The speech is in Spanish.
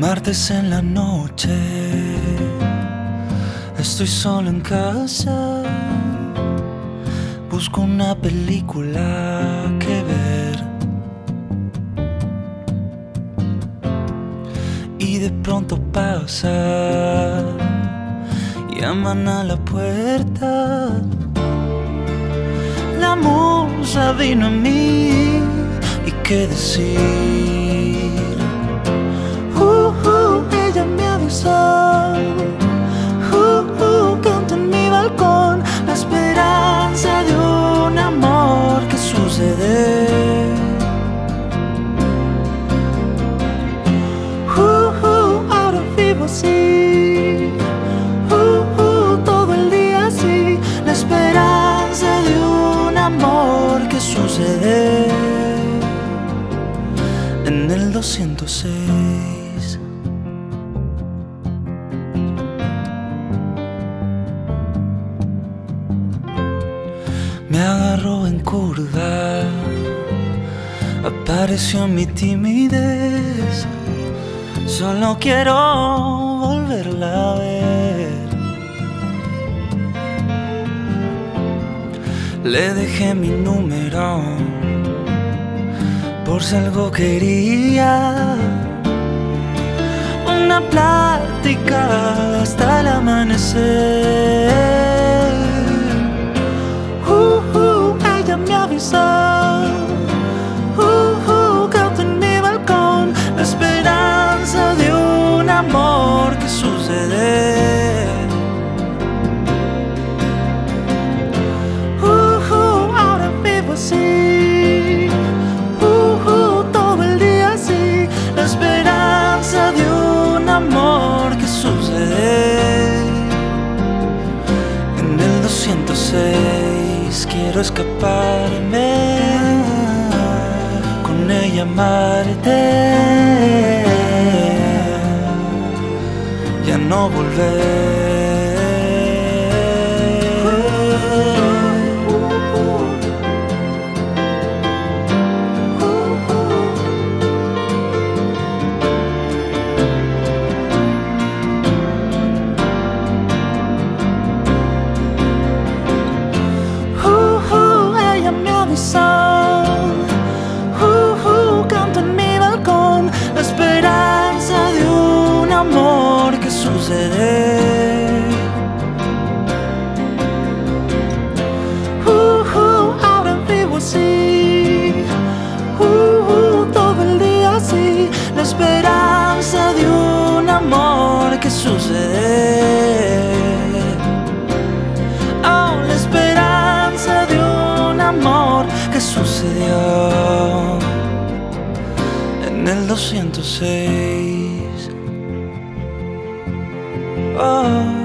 Martes en la noche, estoy solo en casa. Busco una película que ver. Y de pronto pasa, llaman a la puerta. La musa vino a mí y qué decir. El 206. Me agarró en curva, apareció mi timidez. Solo quiero volverla a ver. Le dejé mi número por si algo quería. Una plática hasta el amanecer. Uh, uh, ella me avisó. 206 quiero escaparme. Con ella amarte. Ya no volver. Sucede. Uh, uh, ahora vivo así. Uh, uh, todo el día así. La esperanza de un amor que sucede. Oh, la esperanza de un amor que sucedió en el 206. Oh.